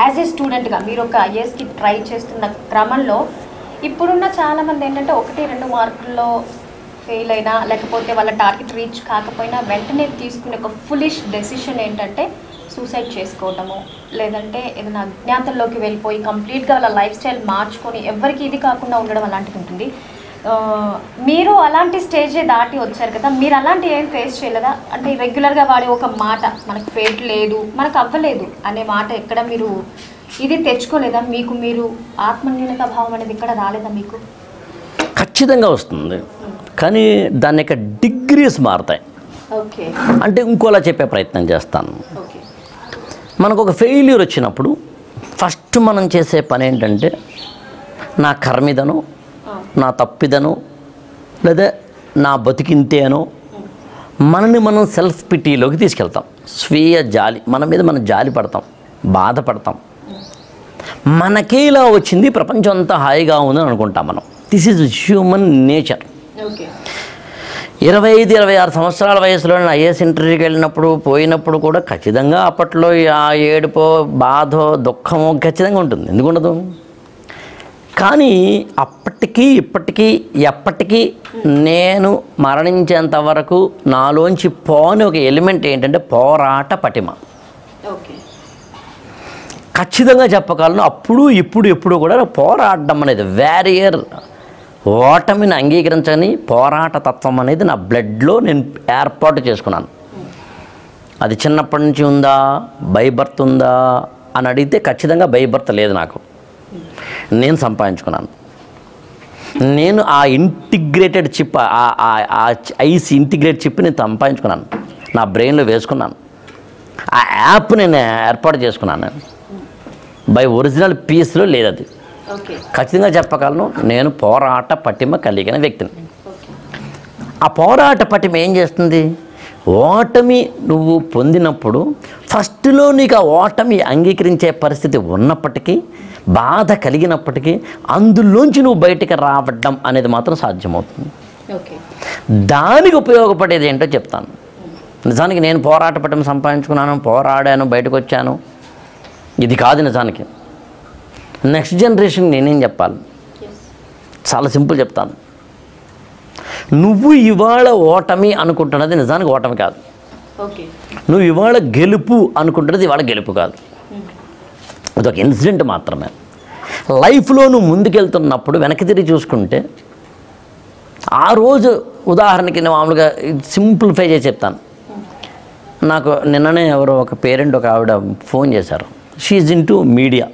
As a స్టూడెంట్గా మీరు ఒక ఐఏఎస్కి ట్రై చేస్తున్న క్రమంలో ఇప్పుడున్న చాలామంది ఏంటంటే ఒకటి రెండు మార్కుల్లో ఫెయిల్ అయినా లేకపోతే వాళ్ళ టార్గెట్ రీచ్ కాకపోయినా వెంటనే తీసుకునే ఒక ఫులిష్ డెసిషన్ ఏంటంటే సూసైడ్ చేసుకోవటము. లేదంటే ఏదైనా అజ్ఞాతంలోకి వెళ్ళిపోయి కంప్లీట్గా వాళ్ళ లైఫ్ స్టైల్ మార్చుకొని ఎవరికి ఇది కాకుండా ఉండడం అలాంటిది ఉంటుంది. మీరు అలాంటి స్టేజే దాటి వచ్చారు కదా మీరు అలాంటి ఏం ఫేస్ చేయలేదా? అంటే రెగ్యులర్గా వాడే ఒక మాట మనకు ఫేట్ లేదు మనకు అవ్వలేదు అనే మాట ఎక్కడ మీరు ఇది తెచ్చుకోలేదా? మీకు మీరు ఆత్మన్యూనత భావం అనేది ఇక్కడ రాలేదా మీకు? ఖచ్చితంగా వస్తుంది. కానీ దాని యొక్క డిగ్రీస్ మారుతాయి. ఓకే. అంటే ఇంకోలా చెప్పే ప్రయత్నం చేస్తాను. ఓకే. మనకు ఒక ఫెయిల్యూర్ వచ్చినప్పుడు ఫస్ట్ మనం చేసే పని ఏంటంటే నా కర్మిదను నా తప్పిదను లేదా నా బతికింతేనో మనని మనం సెల్ఫ్ పిటీలోకి తీసుకెళ్తాం. స్వీయ జాలి మన మీద మనం జాలి పడతాం బాధపడతాం మనకే ఇలా వచ్చింది ప్రపంచం అంతా హాయిగా ఉందని అనుకుంటాం మనం. దిస్ ఈజ్ హ్యూమన్ నేచర్ ఇరవై ఐదు ఇరవై ఆరు సంవత్సరాల వయసులో ఐఏఎస్ ఇంటర్వ్యూకి వెళ్ళినప్పుడు పోయినప్పుడు కూడా ఖచ్చితంగా అప్పట్లో ఆ ఏడుపో బాధో దుఃఖమో ఖచ్చితంగా ఉంటుంది. ఎందుకు ఉండదు? కానీ అప్పటికీ ఇప్పటికీ ఎప్పటికీ నేను మరణించేంత వరకు నాలోంచి పోని ఒక ఎలిమెంట్ ఏంటంటే పోరాట పటిమ. ఖచ్చితంగా చెప్పగలను అప్పుడు ఇప్పుడు ఎప్పుడు కూడా పోరాడడం అనేది వ్యారియర్ ఓటమిని అంగీకరించని పోరాట తత్వం అనేది నా బ్లడ్లో నేను ఏర్పాటు చేసుకున్నాను. అది చిన్నప్పటి నుంచి ఉందా బైబర్త్ ఉందా అని అడిగితే ఖచ్చితంగా బైబర్త్ లేదు నాకు. నేను సంపాదించుకున్నాను. నేను ఆ ఇంటిగ్రేటెడ్ చిప్ ఆ ఐస్ ఇంటిగ్రేట్ చిప్ నేను సంపాదించుకున్నాను. నా బ్రెయిన్లో వేసుకున్నాను. ఆ యాప్ నేను ఏర్పాటు చేసుకున్నాను. నేను బై ఒరిజినల్ పీస్లో లేదు అది ఖచ్చితంగా చెప్పగలను నేను పోరాట పటిమ కలిగిన వ్యక్తిని. ఆ పోరాట పటిమ ఏం చేస్తుంది? ఓటమి నువ్వు పొందినప్పుడు ఫస్ట్లో నీకు ఆ ఓటమి అంగీకరించే పరిస్థితి ఉన్నప్పటికీ బాధ కలిగినప్పటికీ అందులోంచి నువ్వు బయటికి రావడం అనేది మాత్రం సాధ్యమవుతుంది. దానికి ఉపయోగపడేది ఏంటో చెప్తాను. నిజానికి నేను పోరాట పట్టం సంపాదించుకున్నాను పోరాడాను బయటకు వచ్చాను ఇది కాదు నిజానికి. నెక్స్ట్ జనరేషన్ నేనేం చెప్పాలి? చాలా సింపుల్ చెప్తాను. నువ్వు ఇవాళ ఓటమి అనుకుంటున్నది నిజానికి ఓటమి కాదు. నువ్వు ఇవాళ గెలుపు అనుకుంటున్నది ఇవాళ గెలుపు కాదు. అదొక ఇన్సిడెంట్ మాత్రమే. లైఫ్లో నువ్వు ముందుకెళ్తున్నప్పుడు వెనక్కి తిరిగి చూసుకుంటే ఆ రోజు ఉదాహరణకి నేను మామూలుగా సింప్లిఫై చేసి చెప్తాను. నాకు నిన్ననే ఎవరో ఒక పేరెంట్ ఒక ఆవిడ ఫోన్ చేశారు. షీఈ్ ఇన్ టు మీడియా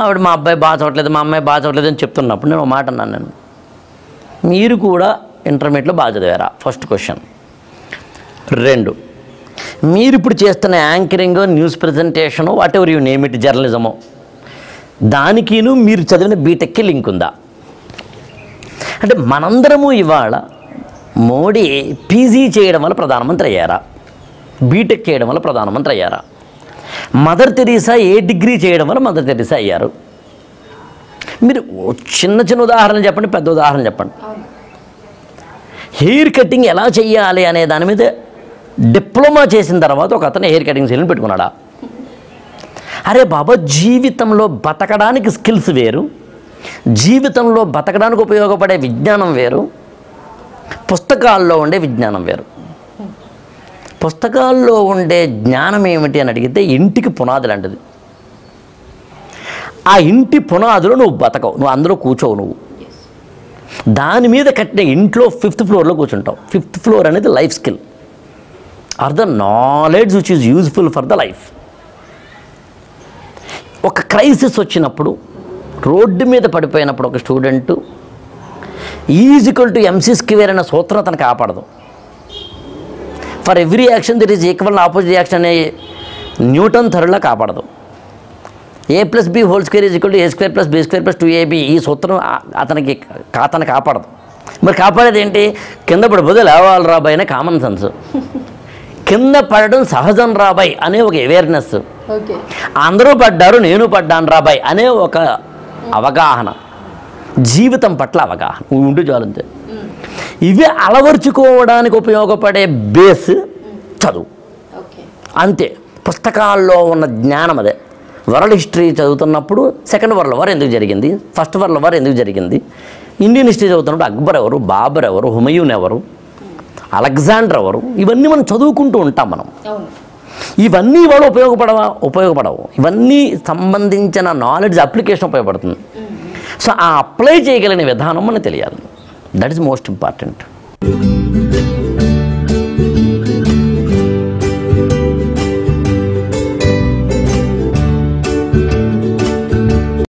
ఆవిడ మా అబ్బాయి బాగా చదవట్లేదు మా అమ్మాయి బాగా చదవట్లేదు అని చెప్తున్నప్పుడు నేను ఒక మాట అన్నాను నేను. మీరు కూడా ఇంటర్మీడియట్లో బాగా చదివారా? ఫస్ట్ క్వశ్చన్ రెండు. మీరు ఇప్పుడు చేస్తున్న anchoring news presentation whatever you name it జర్నలిజమో దానికిను మీరు చదివిన బీటెక్కి లింక్ ఉందా? అంటే మనందరము ఇవాళ మోడీ పీజీ చేయడం వల్ల ప్రధానమంత్రి అయ్యారా? బీటెక్ చేయడం వల్ల ప్రధానమంత్రి అయ్యారా? మదర్ తెరీసా ఏ డిగ్రీ చేయడం వల్ల మదర్ తెరీసా అయ్యారు? మీరు చిన్న చిన్న ఉదాహరణలు చెప్పండి పెద్ద ఉదాహరణలు చెప్పండి. హెయిర్ కటింగ్ ఎలా చెయ్యాలి అనే దాని మీద డిప్లొమా చేసిన తర్వాత ఒక అతను హెయిర్ కటింగ్ సెలూన్ పెట్టుకున్నాడా. అరే బాబా జీవితంలో బతకడానికి స్కిల్స్ వేరు జీవితంలో బతకడానికి ఉపయోగపడే విజ్ఞానం వేరు పుస్తకాల్లో ఉండే విజ్ఞానం వేరు. పుస్తకాల్లో ఉండే జ్ఞానం ఏమిటి అని అడిగితే ఇంటికి పునాది లాంటిది. ఆ ఇంటి పునాదులో నువ్వు బతకవు నువ్వు అందులో కూర్చోవు నువ్వు. దాని మీద కట్టిన ఇంట్లో ఫిఫ్త్ ఫ్లోర్లో కూర్చుంటావు. ఫిఫ్త్ ఫ్లోర్ అనేది life skill. Or the knowledge which is useful for the life ఒక క్రైసిస్ వచ్చినప్పుడు రోడ్డు మీద పడిపోయినప్పుడు ఒక student equal to MC square అనే సూత్రం తనకు కాపాడదు for every action there is equal opposite action అనే Newton third law కాపాడదు. A plus B whole square is equal to A square plus B square plus two AB ఈ సూత్రం అతనికి అతను కాపాడదు మరి కాపాడేది ఏంటి? కింద పడిపోతే లేవాలి రాబాయ్ అనే కామన్ సెన్స్ కింద పడడం సహజం రాబాయ్ అనే ఒక అవేర్నెస్ అందరూ పడ్డారు నేను పడ్డాను రాబాయ్ అనే ఒక అవగాహన. జీవితం పట్ల అవగాహన. ఉంటూ చాలంతే ఇవి అలవర్చుకోవడానికి ఉపయోగపడే బేస్ చదువు. అంతే. పుస్తకాల్లో ఉన్న జ్ఞానం అదే. వరల్డ్ హిస్టరీ చదువుతున్నప్పుడు సెకండ్ వరల్డ్ వార్ ఎందుకు జరిగింది? ఫస్ట్ వరల్డ్ వార్ ఎందుకు జరిగింది? ఇండియన్ హిస్టరీ చదువుతున్నప్పుడు అక్బర్ ఎవరు? బాబర్ ఎవరు? హుమయూన్ ఎవరు? అలెగ్జాండర్ ఎవరు? ఇవన్నీ మనం చదువుకుంటూ ఉంటాం మనం. ఇవన్నీ ఇవాళ ఉపయోగపడవా ఉపయోగపడవు. ఇవన్నీ సంబంధించిన నాలెడ్జ్ అప్లికేషన్ ఉపయోగపడుతుంది. సో ఆ అప్లై చేయగలిగిన విధానం మనకు తెలియాలి. That is most important